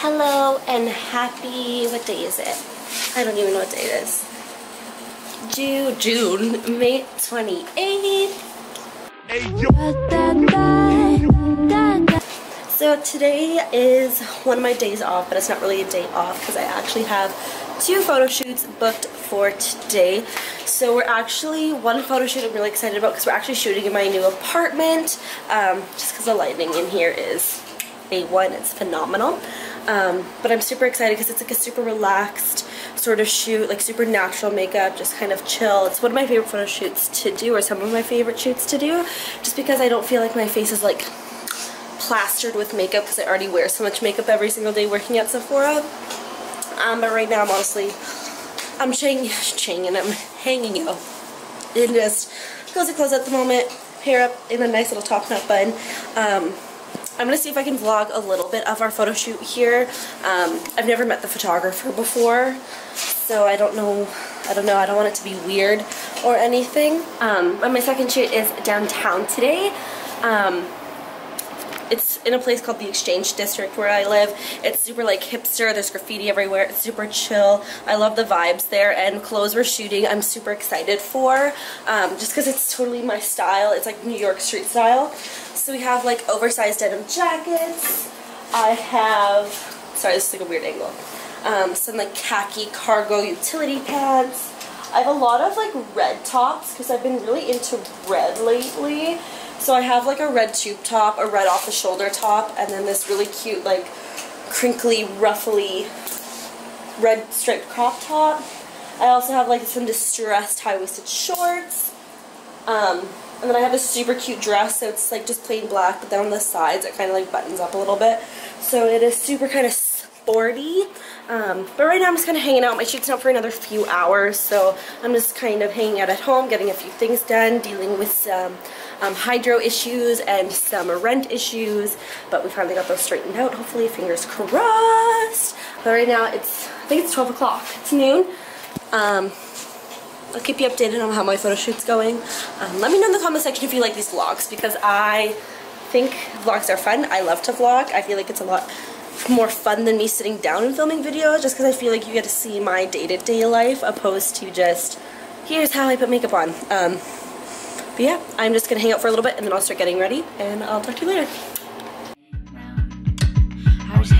Hello and happy, what day is it? I don't even know what day it is. June, June, May 28th. So today is one of my days off, but it's not really a day off because I actually have two photo shoots booked for today. So we're actually, one photo shoot I'm really excited about because we're actually shooting in my new apartment um, just because the lighting in here is A1, it's phenomenal. Um, but I'm super excited because it's like a super relaxed sort of shoot, like super natural makeup, just kind of chill. It's one of my favorite photo shoots to do, or some of my favorite shoots to do, just because I don't feel like my face is like plastered with makeup because I already wear so much makeup every single day working at Sephora. Um, but right now I'm honestly, I'm chang, changing, I'm hanging out in just cozy clothes at the moment, hair up in a nice little top knot bun. Um, I'm to see if I can vlog a little bit of our photo shoot here. Um, I've never met the photographer before, so I don't know, I don't know, I don't want it to be weird or anything. Um, my second shoot is downtown today. Um, it's in a place called the Exchange District where I live. It's super like hipster, there's graffiti everywhere, it's super chill. I love the vibes there and clothes we're shooting I'm super excited for um, just because it's totally my style. It's like New York street style. So we have like oversized denim jackets. I have, sorry this is like a weird angle, um, some like khaki cargo utility pants. I have a lot of like red tops because I've been really into red lately. So I have like a red tube top, a red off the shoulder top, and then this really cute like crinkly, ruffly red striped crop top. I also have like some distressed high-waisted shorts. Um, and then I have a super cute dress, so it's like just plain black, but then on the sides it kind of like buttons up a little bit. So it is super kind of sporty. Um, but right now I'm just kind of hanging out. My shoot's not for another few hours, so I'm just kind of hanging out at home, getting a few things done, dealing with some um, hydro issues and some rent issues, but we finally got those straightened out, hopefully, fingers crossed. But right now it's, I think it's 12 o'clock. It's noon. Um, I'll keep you updated on how my photo shoot's going. Um, let me know in the comment section if you like these vlogs because I think vlogs are fun. I love to vlog. I feel like it's a lot more fun than me sitting down and filming videos just because I feel like you get to see my day-to-day -day life opposed to just here's how I put makeup on. Um, but yeah, I'm just gonna hang out for a little bit and then I'll start getting ready and I'll talk to you later. I was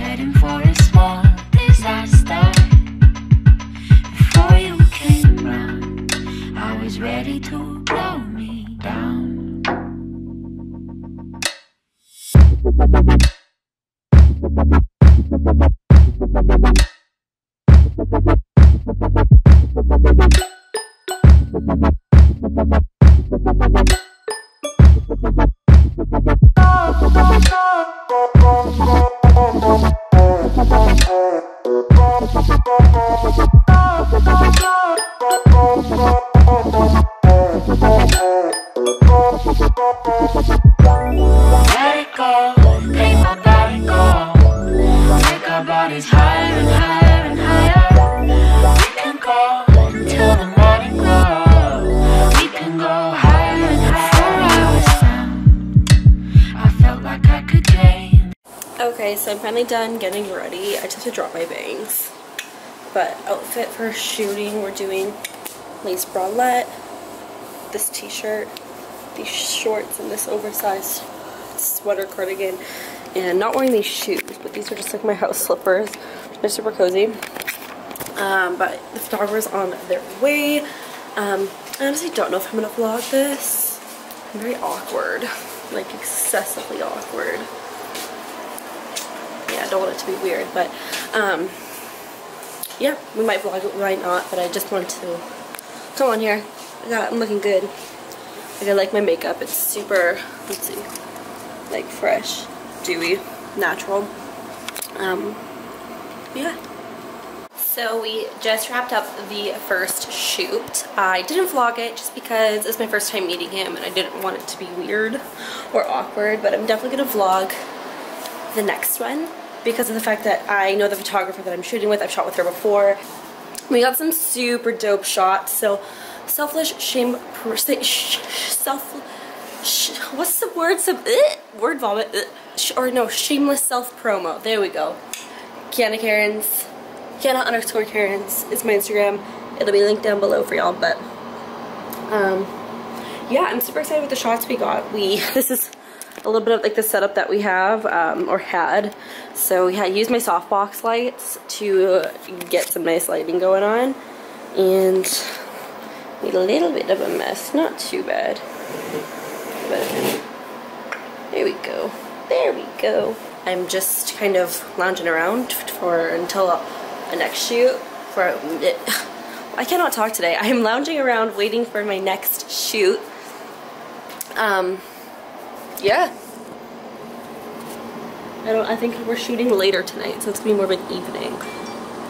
Okay, so I'm finally done getting ready. I just have to drop my bangs. But outfit for shooting, we're doing lace bralette, this t-shirt, these shorts, and this oversized sweater cardigan. And not wearing these shoes, but these are just like my house slippers. They're super cozy. Um, but the photographer's on their way. Um, I honestly don't know if I'm to vlog this. I'm very awkward. Like excessively awkward yeah, I don't want it to be weird, but um, yeah, we might vlog it, we might not, but I just wanted to come on here. I got, I'm looking good. Like I like my makeup. It's super, let's see, like fresh, dewy, natural. Um, yeah. So we just wrapped up the first shoot. I didn't vlog it just because it's my first time meeting him and I didn't want it to be weird or awkward, but I'm definitely gonna vlog the next one because of the fact that I know the photographer that I'm shooting with. I've shot with her before. We got some super dope shots. So selfless shame, self, what's the word? Some uh, word vomit, uh, or no, shameless self promo. There we go. Kiana Cairns. Kiana underscore Cairns is my Instagram. It'll be linked down below for y'all, but um, yeah, I'm super excited with the shots we got. We This is a little bit of like the setup that we have um, or had. So we had used my softbox lights to get some nice lighting going on. And made a little bit of a mess. Not too bad. But there we go. There we go. I'm just kind of lounging around for until a next shoot. For I cannot talk today. I am lounging around waiting for my next shoot. Um, yeah. I don't. I think we're shooting later tonight, so it's gonna be more of an evening,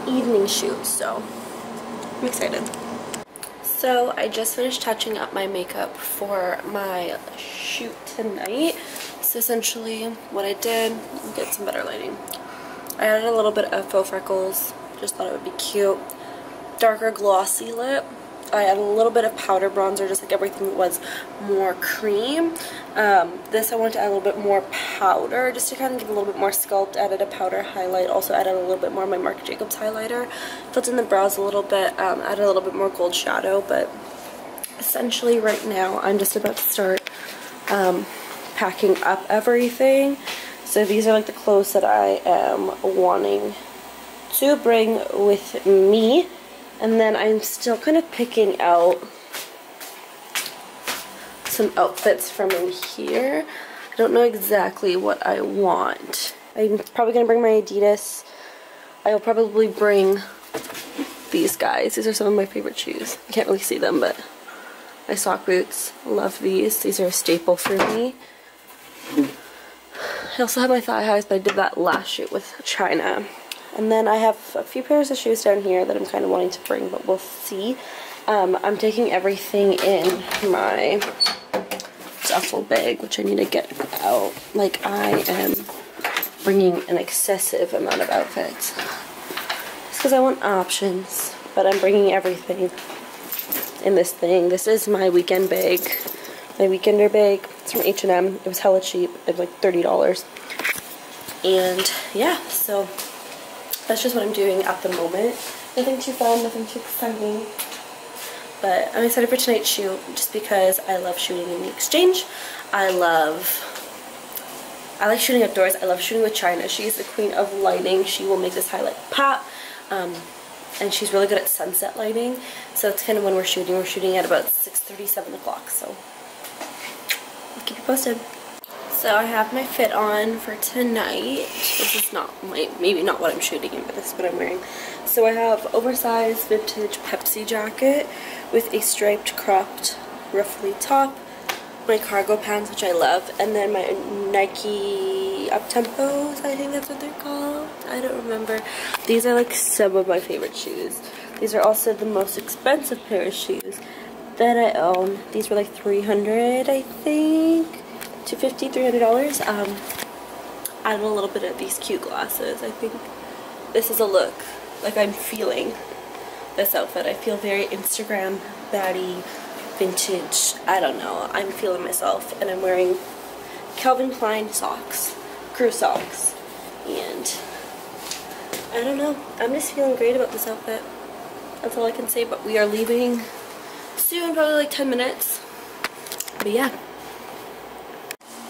evening shoot. So I'm excited. So I just finished touching up my makeup for my shoot tonight. So essentially what I did, get some better lighting. I added a little bit of faux freckles, just thought it would be cute. Darker glossy lip. I added a little bit of powder bronzer, just like everything was more cream. Um, this I wanted to add a little bit more powder, just to kind of give a little bit more sculpt. Added a powder highlight, also added a little bit more of my Marc Jacobs highlighter. Filled in the brows a little bit, um, added a little bit more gold shadow, but essentially right now I'm just about to start um, packing up everything. So these are like the clothes that I am wanting to bring with me and then I'm still kind of picking out some outfits from in here. I don't know exactly what I want. I'm probably going to bring my Adidas. I'll probably bring these guys. These are some of my favorite shoes. I can't really see them, but my sock boots. Love these. These are a staple for me. I also have my thigh highs, but I did that last shoot with China. And then I have a few pairs of shoes down here that I'm kind of wanting to bring, but we'll see. Um, I'm taking everything in my duffel bag, which I need to get out. Like, I am bringing an excessive amount of outfits. Just because I want options, but I'm bringing everything in this thing. This is my weekend bag. My weekender bag. It's from H&M. It was hella cheap. It was like $30. And yeah, so that's just what I'm doing at the moment. Nothing too fun, nothing too exciting. But I'm excited for tonight's shoot just because I love shooting in the exchange. I love, I like shooting outdoors. I love shooting with China. She's the queen of lighting. She will make this highlight pop. Um, and she's really good at sunset lighting. So it's kind of when we're shooting. We're shooting at about 6.30, 7 o'clock. So I'll keep you posted. So I have my fit on for tonight. This is not my, maybe not what I'm shooting in, but this is what I'm wearing. So I have oversized vintage Pepsi jacket with a striped cropped ruffly top, my cargo pants, which I love, and then my Nike up-tempos, I think that's what they're called. I don't remember. These are like some of my favorite shoes. These are also the most expensive pair of shoes that I own. These were like 300 I think. 250 $300. Um, added a little bit of these cute glasses. I think this is a look like I'm feeling this outfit. I feel very Instagram baddie, vintage. I don't know. I'm feeling myself and I'm wearing Calvin Klein socks, crew socks, and I don't know. I'm just feeling great about this outfit. That's all I can say, but we are leaving soon, probably like 10 minutes. But yeah.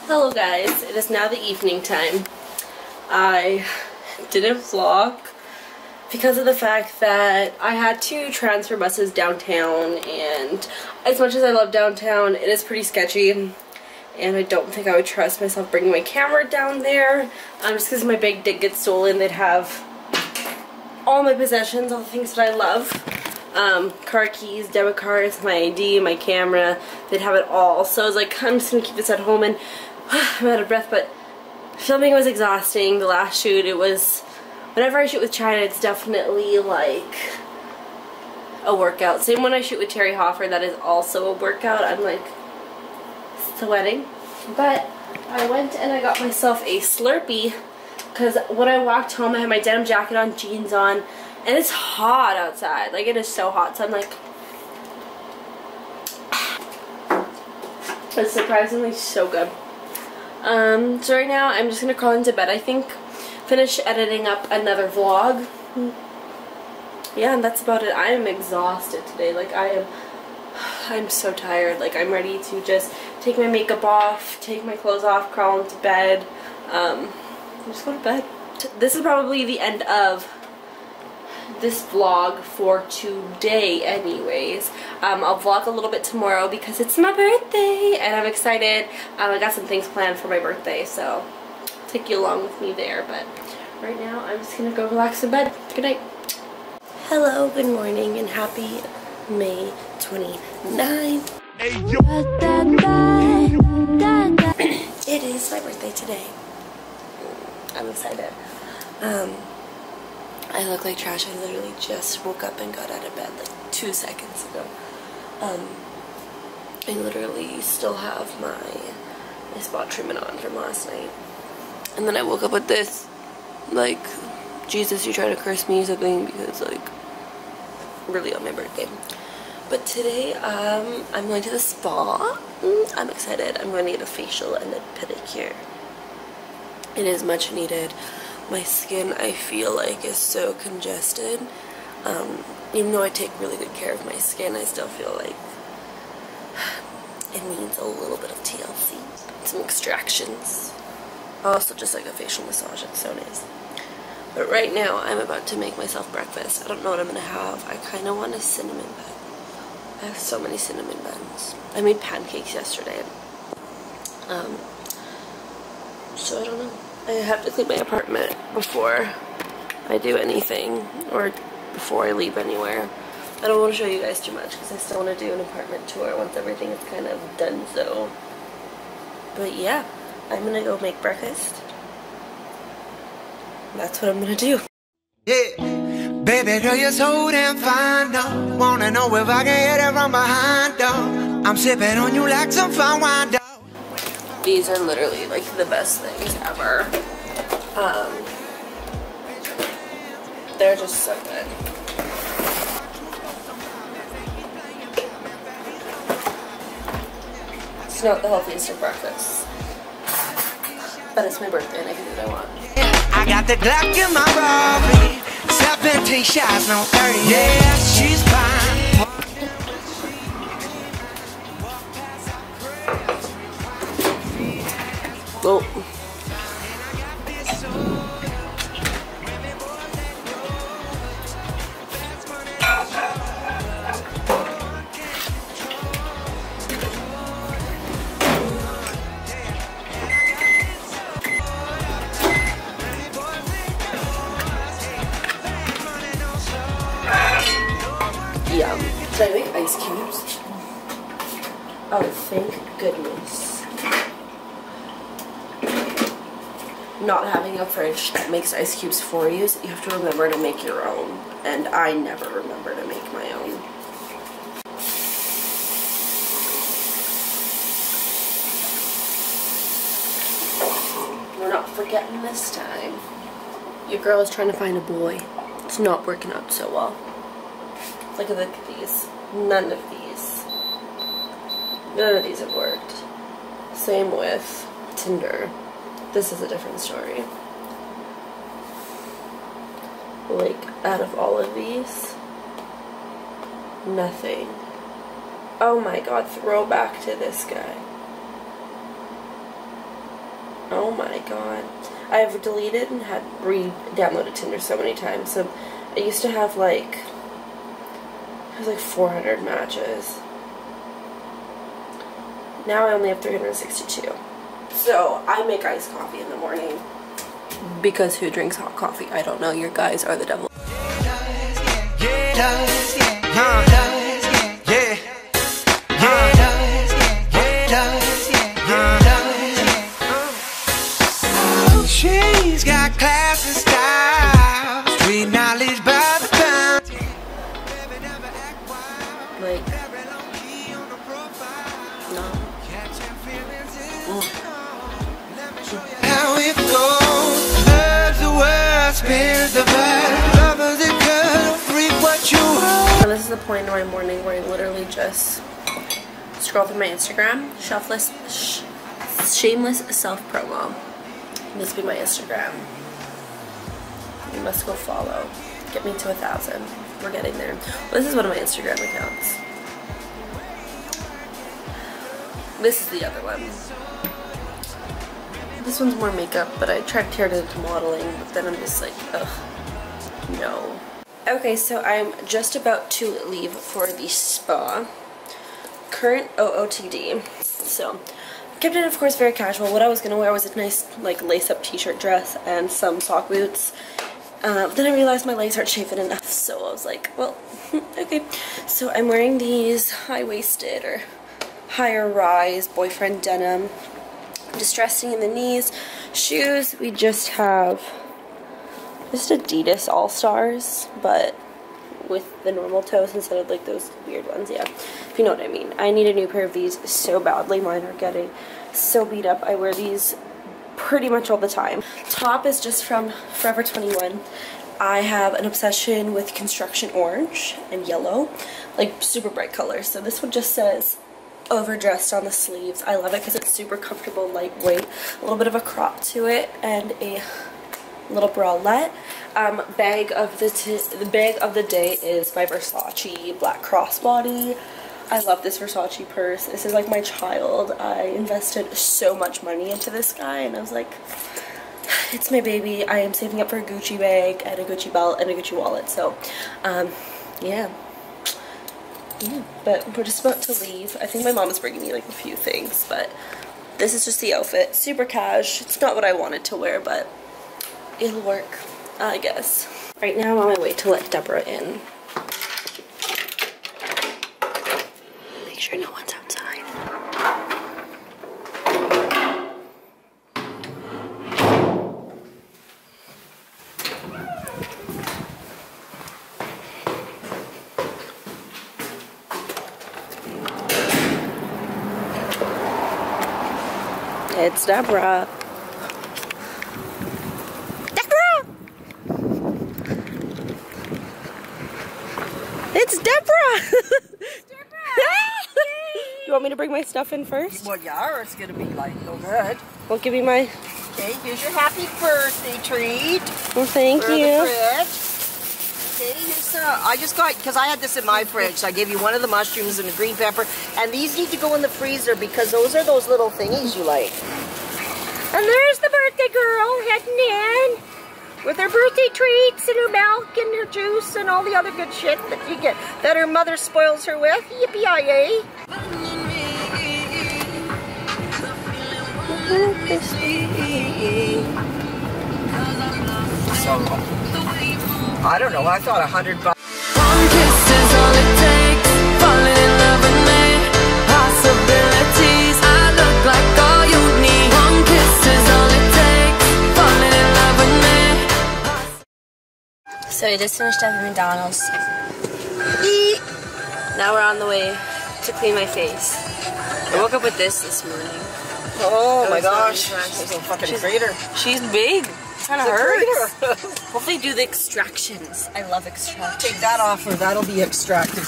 Hello guys, it is now the evening time. I didn't vlog because of the fact that I had to transfer buses downtown and as much as I love downtown, it is pretty sketchy and I don't think I would trust myself bringing my camera down there um, just because my bag did get stolen. They'd have all my possessions, all the things that I love. Um, car keys, debit cards, my ID, my camera, they'd have it all. So I was like, I'm just to keep this at home and I'm out of breath, but filming was exhausting. The last shoot, it was, whenever I shoot with China, it's definitely like a workout. Same when I shoot with Terry Hoffer, that is also a workout. I'm like sweating. But I went and I got myself a Slurpee because when I walked home, I had my denim jacket on, jeans on, and it's hot outside. Like, it is so hot. So I'm like, it's surprisingly so good. Um, so right now I'm just going to crawl into bed. I think finish editing up another vlog. Yeah, and that's about it. I am exhausted today. Like, I am, I'm so tired. Like, I'm ready to just take my makeup off, take my clothes off, crawl into bed, um, just go to bed. This is probably the end of this vlog for today anyways. Um, I'll vlog a little bit tomorrow because it's my birthday and I'm excited. Um, I got some things planned for my birthday so I'll take you along with me there but right now I'm just gonna go relax in bed. Good night. Hello, good morning and happy May 29th. it is my birthday today. I'm excited. Um, I look like trash. I literally just woke up and got out of bed like two seconds ago. Um, I literally still have my, my spot treatment on from last night. And then I woke up with this, like, Jesus, you try to curse me something because, like, really on my birthday. But today, um, I'm going to the spa. Mm, I'm excited. I'm going to get a facial and a pedicure. It is much needed my skin I feel like is so congested. Um, even though I take really good care of my skin, I still feel like it needs a little bit of TLC. Some extractions. Also just like a facial massage, it's so nice. But right now, I'm about to make myself breakfast. I don't know what I'm going to have. I kind of want a cinnamon bun. I have so many cinnamon buns. I made pancakes yesterday. Um, so I don't know. I have to clean my apartment before I do anything or before I leave anywhere. I don't want to show you guys too much because I still want to do an apartment tour once everything is kind of done so. But yeah, I'm going to go make breakfast. That's what I'm going to do. Yeah. Baby girl, you're so damn fine, no Wanna know if I can hit it from behind, though I'm sipping on you like some fine wine, these are literally like the best things ever. Um, they're just so good. It's not the healthiest of breakfasts. But it's my birthday and I can do what I want. I got the Glock in my Rari. 17 shots, no 30. Yeah, she's fine. Well, fridge that makes ice cubes for you, so you have to remember to make your own. And I never remember to make my own. We're not forgetting this time. Your girl is trying to find a boy. It's not working out so well. Look at these. None of these. None of these have worked. Same with Tinder this is a different story. Like, out of all of these, nothing. Oh my god, throwback to this guy. Oh my god. I've deleted and had re-downloaded Tinder so many times. So I used to have like, it was like 400 matches. Now I only have 362. So I make iced coffee in the morning. Because who drinks hot coffee? I don't know. Your guys are the devil. She's the point in my morning where I literally just scroll through my Instagram, shelfless, sh shameless self promo. This be my Instagram. You must go follow. Get me to a thousand. We're getting there. Well, this is one of my Instagram accounts. This is the other one. This one's more makeup, but I tried to turn it into modeling, but then I'm just like, ugh, no. Okay, so I'm just about to leave for the spa. Current OOTD. So, kept it, of course, very casual. What I was going to wear was a nice, like, lace-up t-shirt dress and some sock boots. Uh, then I realized my legs aren't shaven enough, so I was like, well, okay. So I'm wearing these high-waisted or higher rise boyfriend denim distressing in the knees. Shoes, we just have just Adidas All-Stars, but with the normal toes instead of like those weird ones, yeah. If you know what I mean. I need a new pair of these so badly. Mine are getting so beat up. I wear these pretty much all the time. Top is just from Forever 21. I have an obsession with construction orange and yellow, like super bright colors. So this one just says overdressed on the sleeves. I love it because it's super comfortable, lightweight, a little bit of a crop to it, and a little bralette. Um, bag of the the bag of the day is my Versace black crossbody. I love this Versace purse. This is like my child. I invested so much money into this guy, and I was like, it's my baby. I am saving up for a Gucci bag and a Gucci belt and a Gucci wallet. So, um, yeah. Yeah, but we're just about to leave. I think my mom is bringing me like a few things, but this is just the outfit. Super cash. It's not what I wanted to wear, but it'll work, I guess. Right now I'm on my way to let Deborah in. Make sure no one's outside. It's Deborah! You want me to bring my stuff in first? Well, yeah, or it's gonna be like no good. Well, give me my. Okay, here's your happy birthday treat. Well, thank you. Okay, here's uh, I just got because I had this in my fridge. So I gave you one of the mushrooms and the green pepper, and these need to go in the freezer because those are those little thingies you like. And there's the birthday girl heading in with her birthday treats and her milk and her juice and all the other good shit that you get that her mother spoils her with. Yippee So, I don't know. I thought a hundred bucks. One kiss is all it takes. Falling in love with me. Possibilities. I look like all you need. One kiss is all it takes. Falling in love with me. So we just finished up at McDonald's. Now we're on the way to clean my face. I woke up with this this morning. Oh my gosh! There's a fucking She's- crater. She's big. Kind of hurts. Hopefully do the extractions. I love extractions. Take that off, or that'll be extracted.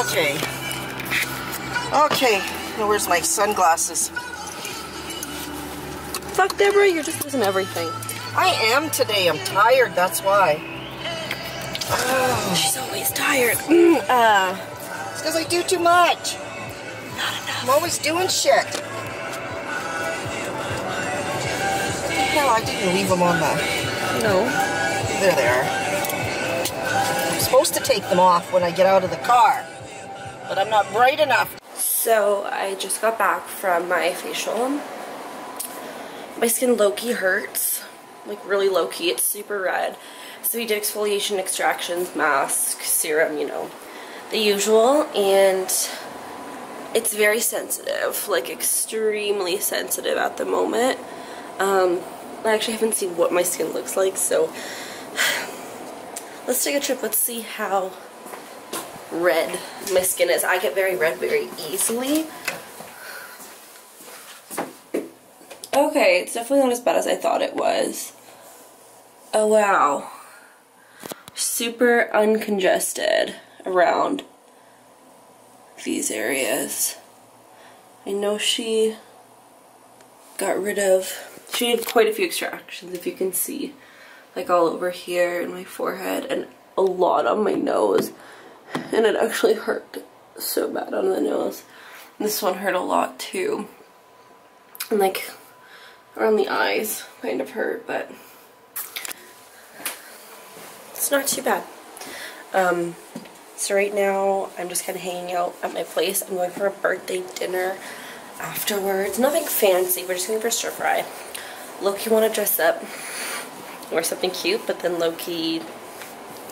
Okay. Okay. Now where's my sunglasses? Fuck Deborah, you're just losing everything. I am today. I'm tired. That's why. She's always tired. Mm, uh, It's because I do too much. Not enough. I'm always doing shit. Hell, I didn't leave them on the. No. There they are. I'm supposed to take them off when I get out of the car, but I'm not bright enough. So I just got back from my facial. My skin low-key hurts. Like really low-key. It's super red. So we did exfoliation, extractions, mask, serum, you know, the usual. And it's very sensitive. Like extremely sensitive at the moment. Um, I actually haven't seen what my skin looks like, so let's take a trip. Let's see how red my skin is. I get very red very easily. Okay, it's definitely not as bad as I thought it was. Oh wow. Super uncongested around these areas. I know she got rid of she did quite a few extractions if you can see like all over here in my forehead and a lot on my nose and it actually hurt so bad on the nose. This one hurt a lot too. And like around the eyes kind of hurt, but it's not too bad. Um, so right now I'm just kind of hanging out at my place. I'm going for a birthday dinner afterwards. Nothing fancy, we're just going for stir fry. low-key want to dress up, wear something cute, but then low-key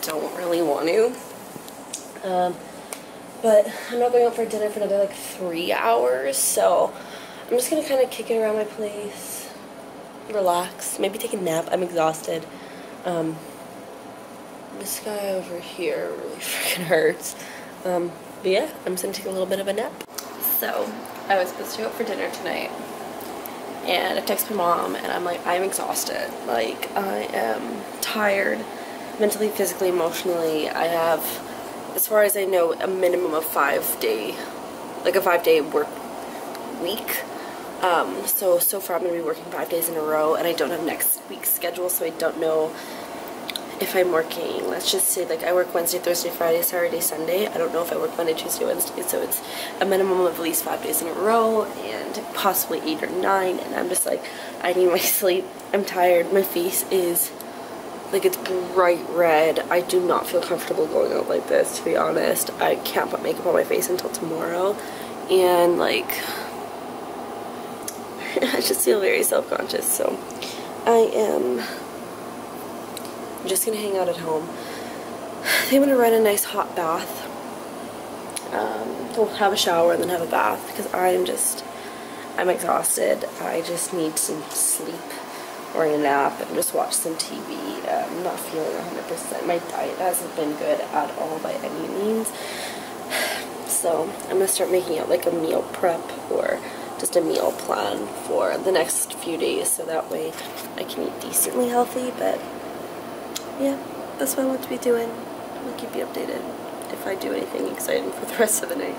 don't really want to. Um, but I'm not going out for dinner for another like three hours, so I'm just gonna kind of kick it around my place, relax, maybe take a nap. I'm exhausted. Um, this guy over here really freaking hurts. Um, but yeah, I'm just gonna take a little bit of a nap. So, I was supposed to go out for dinner tonight. And I text my mom and I'm like, I'm exhausted. Like, I am tired mentally, physically, emotionally. I have, as far as I know, a minimum of five day, like a five day work week. Um, so, so far I'm going to be working five days in a row and I don't have next week's schedule, so I don't know if I'm working, let's just say like I work Wednesday, Thursday, Friday, Saturday, Sunday. I don't know if I work Monday, Tuesday, Wednesday, so it's a minimum of at least five days in a row and possibly eight or nine. And I'm just like, I need my sleep. I'm tired. My face is like it's bright red. I do not feel comfortable going out like this, to be honest. I can't put makeup on my face until tomorrow. And like, I just feel very self-conscious, so I am I'm just gonna hang out at home. I'm gonna run a nice hot bath. Um, we'll have a shower and then have a bath because I'm just, I'm exhausted. I just need some sleep or a nap and just watch some TV. I'm not feeling 100%. My diet hasn't been good at all by any means. So I'm gonna start making out like a meal prep or just a meal plan for the next few days so that way I can eat decently healthy but yeah, that's what I want to be doing. I'll keep you updated if I do anything exciting for the rest of the night.